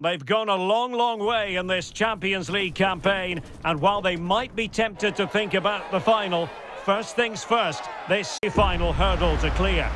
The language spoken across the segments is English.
They've gone a long, long way in this Champions League campaign, and while they might be tempted to think about the final, first things first, this final hurdle to clear.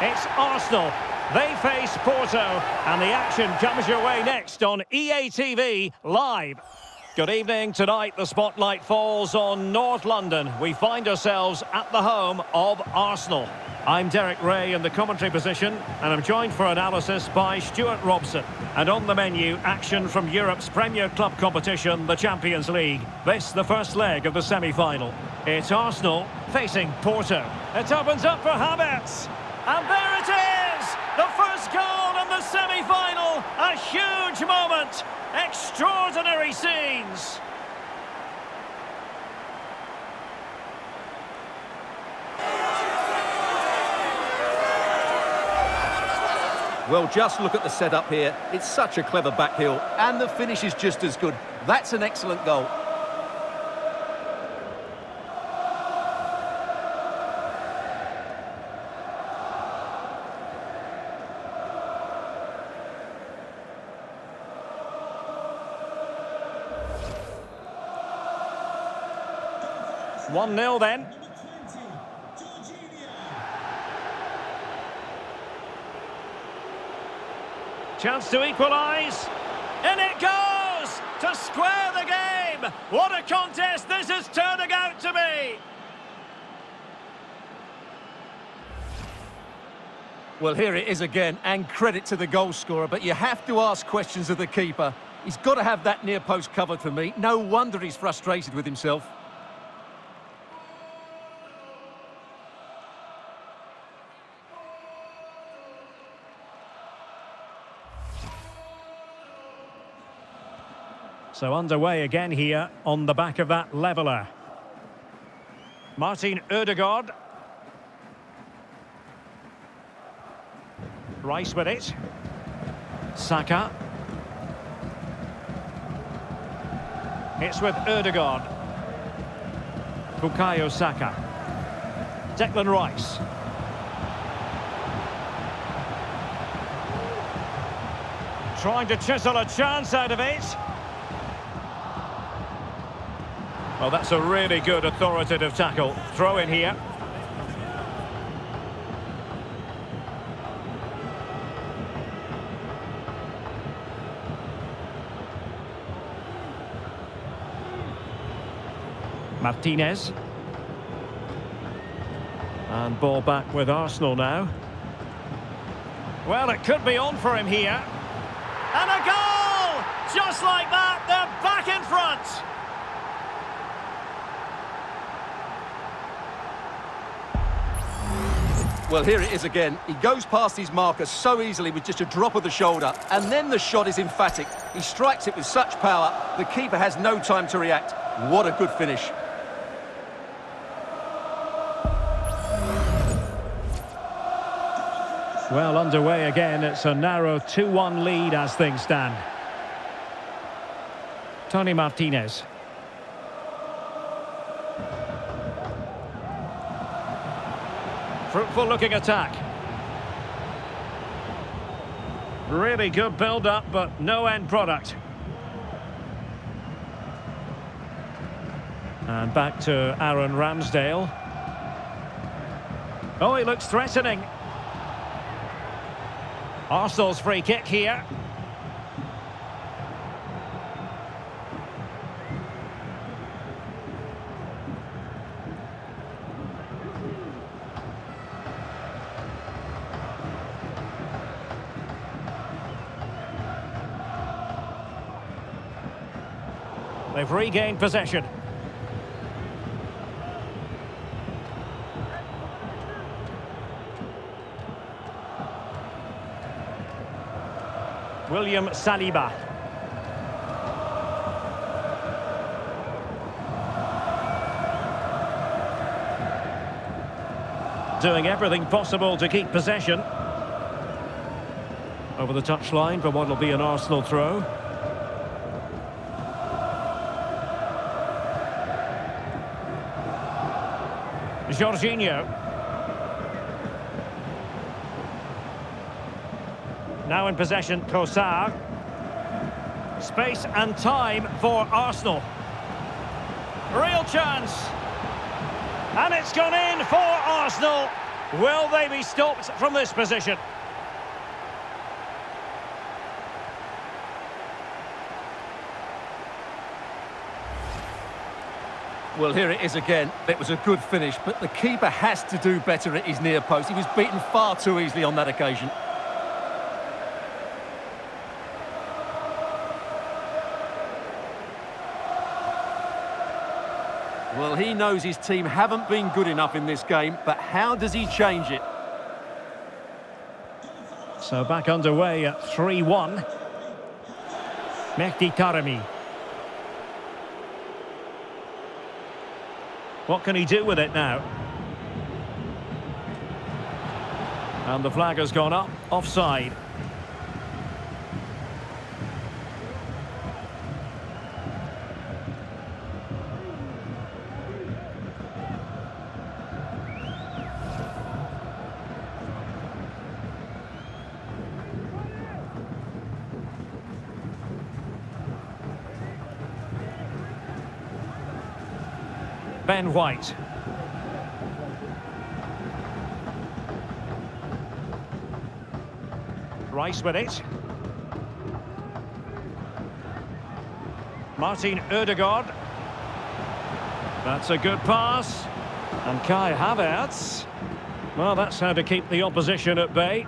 It's Arsenal. They face Porto, and the action comes your way next on EA TV Live. Good evening. Tonight, the spotlight falls on North London. We find ourselves at the home of Arsenal. I'm Derek Ray in the commentary position, and I'm joined for analysis by Stuart Robson. And on the menu, action from Europe's Premier Club competition, the Champions League. This, the first leg of the semi-final. It's Arsenal facing Porto. It opens up for Havertz. And there it is! The first goal in the semi-final. A moment. Extraordinary scenes. Well, just look at the setup here. It's such a clever backheel, and the finish is just as good. That's an excellent goal. One 0 then. Chance to equalise. And it goes to square the game. What a contest this is turning out to be. Well, here it is again, and credit to the goal scorer, but you have to ask questions of the keeper. He's got to have that near post covered for me. No wonder he's frustrated with himself. So underway again here on the back of that leveller. Martin Odegaard. Rice with it. Saka. It's with Odegaard. Bukayo Saka. Declan Rice. Trying to chisel a chance out of it. Well, that's a really good authoritative tackle. Throw in here. Martinez. And ball back with Arsenal now. Well, it could be on for him here. And a goal! Just like that, Well, here it is again. He goes past his marker so easily with just a drop of the shoulder, and then the shot is emphatic. He strikes it with such power, the keeper has no time to react. What a good finish. Well, underway again. It's a narrow 2-1 lead as things stand. Tony Martinez. Fruitful looking attack. Really good build-up, but no end product. And back to Aaron Ramsdale. Oh, he looks threatening. Arsenal's free kick here. They've regained possession. William Saliba. Doing everything possible to keep possession. Over the touchline for what will be an Arsenal throw. Jorginho. Now in possession, Trossard. Space and time for Arsenal. Real chance. And it's gone in for Arsenal. Will they be stopped from this position? Well, here it is again. It was a good finish, but the keeper has to do better at his near post. He was beaten far too easily on that occasion. Well, he knows his team haven't been good enough in this game, but how does he change it? So back underway at 3-1. Mehdi Taremi. What can he do with it now? And the flag has gone up, offside. Ben White. Rice with it. Martin Odegaard. That's a good pass. And Kai Havertz. Well, that's how to keep the opposition at bay.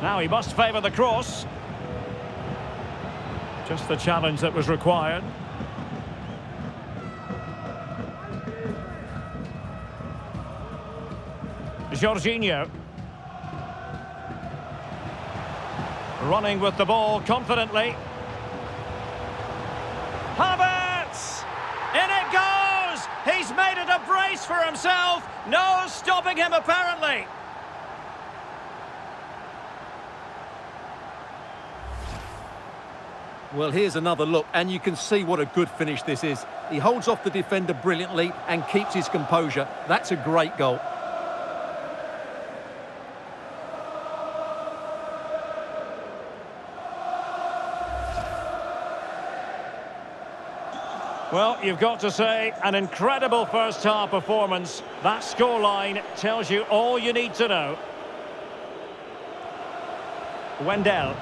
Now he must favour the cross. Just the challenge that was required. Jorginho. Running with the ball confidently. Havertz! In it goes! He's made it a brace for himself. No stopping him apparently. Well, here's another look, and you can see what a good finish this is. He holds off the defender brilliantly and keeps his composure. That's a great goal. Well, you've got to say, an incredible first-half performance. That scoreline tells you all you need to know. Wendell.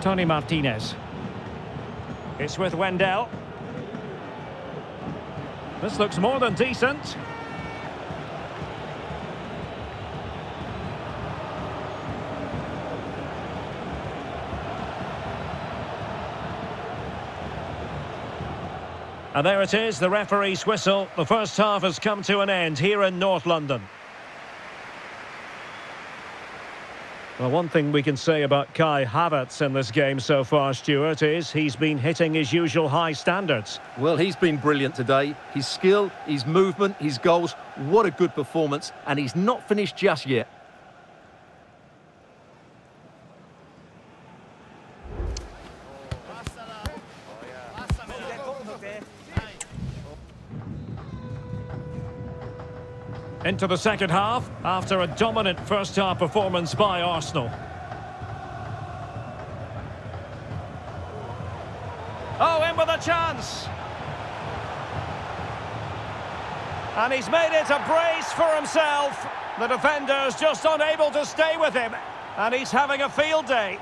Tony Martinez. It's with Wendell. This looks more than decent. And there it is, the referee's whistle. The first half has come to an end here in North London. Well, one thing we can say about Kai Havertz in this game so far, Stuart, is he's been hitting his usual high standards. Well, he's been brilliant today. His skill, his movement, his goals, what a good performance. And he's not finished just yet. Into the second half, after a dominant first-half performance by Arsenal. Oh, in with a chance! And he's made it a brace for himself. The defender's just unable to stay with him. And he's having a field day.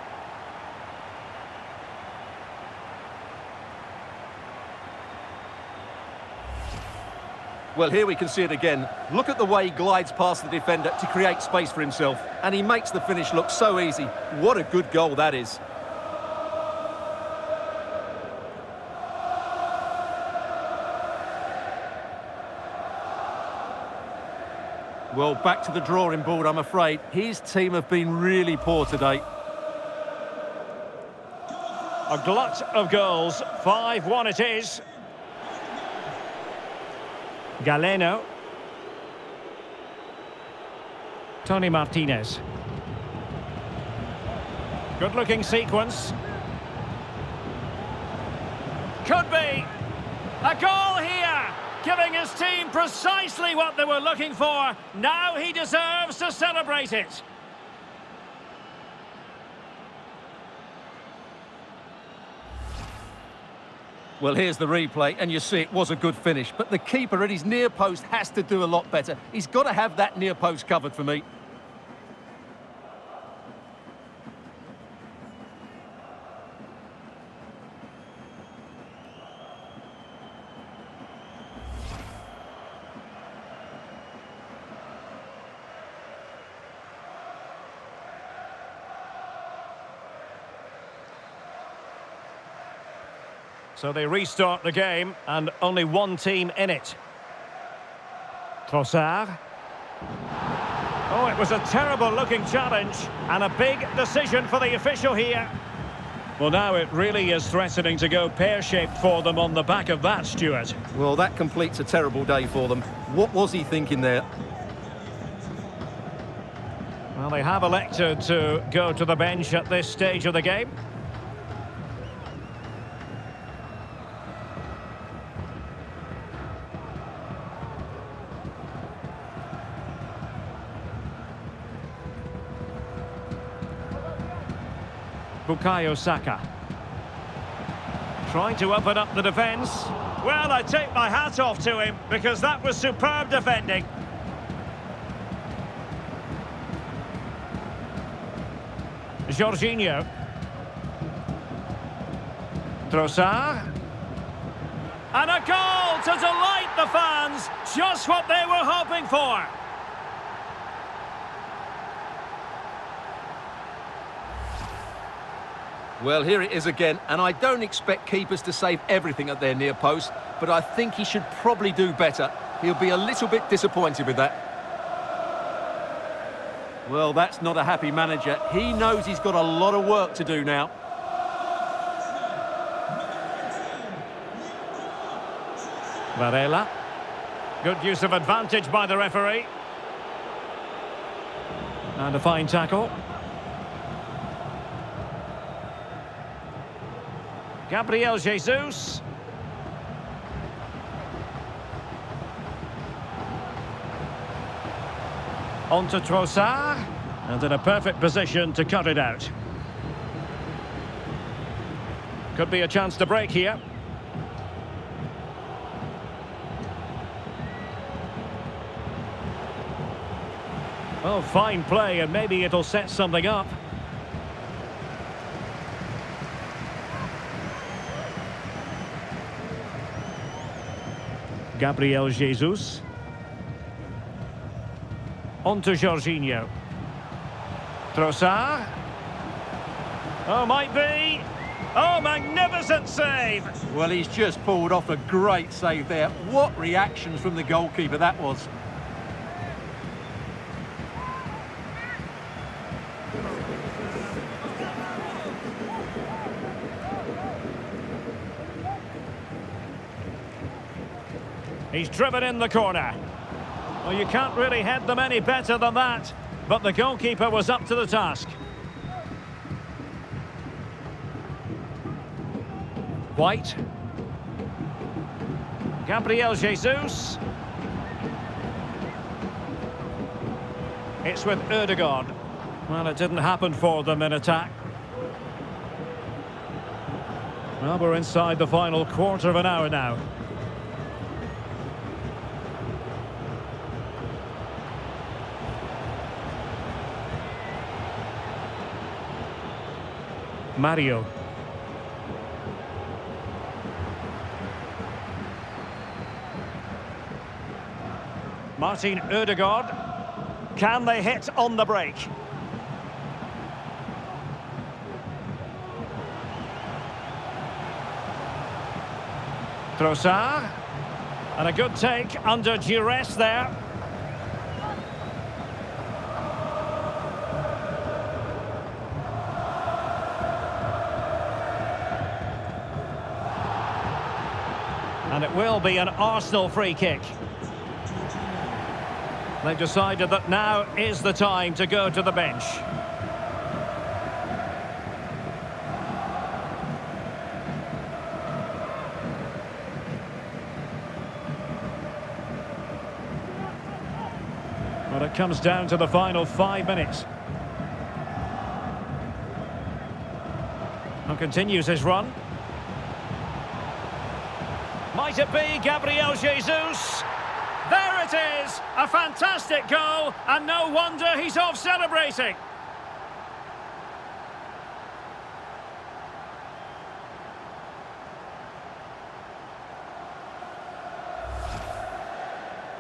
Well, here we can see it again. Look at the way he glides past the defender to create space for himself. And he makes the finish look so easy. What a good goal that is. Well, back to the drawing board, I'm afraid. His team have been really poor today. A glut of goals. 5-1 it is. Galeno. Tony Martinez. Good looking sequence. Could be. A goal here. giving his team precisely what they were looking for. Now he deserves to celebrate it. Well, here's the replay, and you see it was a good finish. But the keeper at his near post has to do a lot better. He's got to have that near post covered for me. So they restart the game, and only one team in it. Trossard. Oh, it was a terrible-looking challenge, and a big decision for the official here. Well, now it really is threatening to go pear-shaped for them on the back of that, Stuart. Well, that completes a terrible day for them. What was he thinking there? Well, they have elected to go to the bench at this stage of the game. Bukayo Saka. Trying to open up the defence. Well, I take my hat off to him because that was superb defending. Jorginho. Trossard. And a goal to delight the fans. Just what they were hoping for. Well, here it is again, and I don't expect keepers to save everything at their near post, but I think he should probably do better. He'll be a little bit disappointed with that. Well, that's not a happy manager. He knows he's got a lot of work to do now. Varela. Good use of advantage by the referee. And a fine tackle. Gabriel Jesus. On to Trossard. And in a perfect position to cut it out. Could be a chance to break here. Oh, fine play, and maybe it'll set something up. Gabriel Jesus. On to Jorginho. Trossard. Oh, might be. Oh, magnificent save. Well, he's just pulled off a great save there. What reactions from the goalkeeper that was. He's driven in the corner. Well, you can't really head them any better than that. But the goalkeeper was up to the task. White. Gabriel Jesus. It's with Erdogan. Well, it didn't happen for them in attack. Well, we're inside the final quarter of an hour now. Mario. Martin Ødegaard. Can they hit on the break? Trossard. And a good take under duress there. will be an Arsenal free kick. They've decided that now is the time to go to the bench. But it comes down to the final five minutes. And continues his run. Might it be Gabriel Jesus? There it is! A fantastic goal, and no wonder he's off celebrating.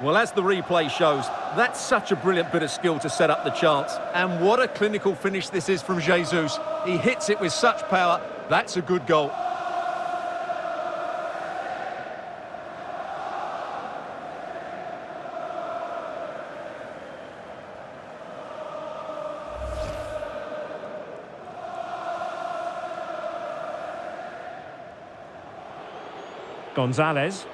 Well, as the replay shows, that's such a brilliant bit of skill to set up the chance. And what a clinical finish this is from Jesus. He hits it with such power. That's a good goal. Gonzalez.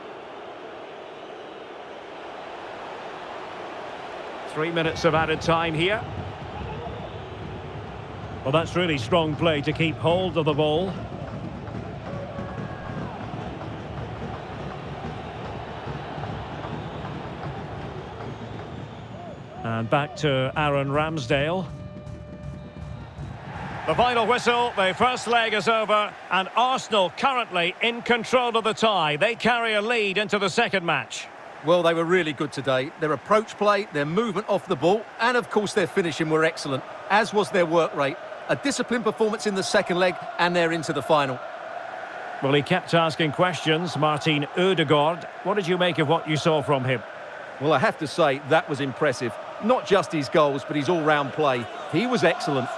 Three minutes of added time here. Well, that's really strong play to keep hold of the ball. And back to Aaron Ramsdale. The final whistle, the first leg is over, and Arsenal currently in control of the tie. They carry a lead into the second match. Well, they were really good today. Their approach play, their movement off the ball, and of course their finishing were excellent, as was their work rate. A disciplined performance in the second leg, and they're into the final. Well, he kept asking questions, Martin Odegaard. What did you make of what you saw from him? Well, I have to say, that was impressive. Not just his goals, but his all-round play. He was excellent.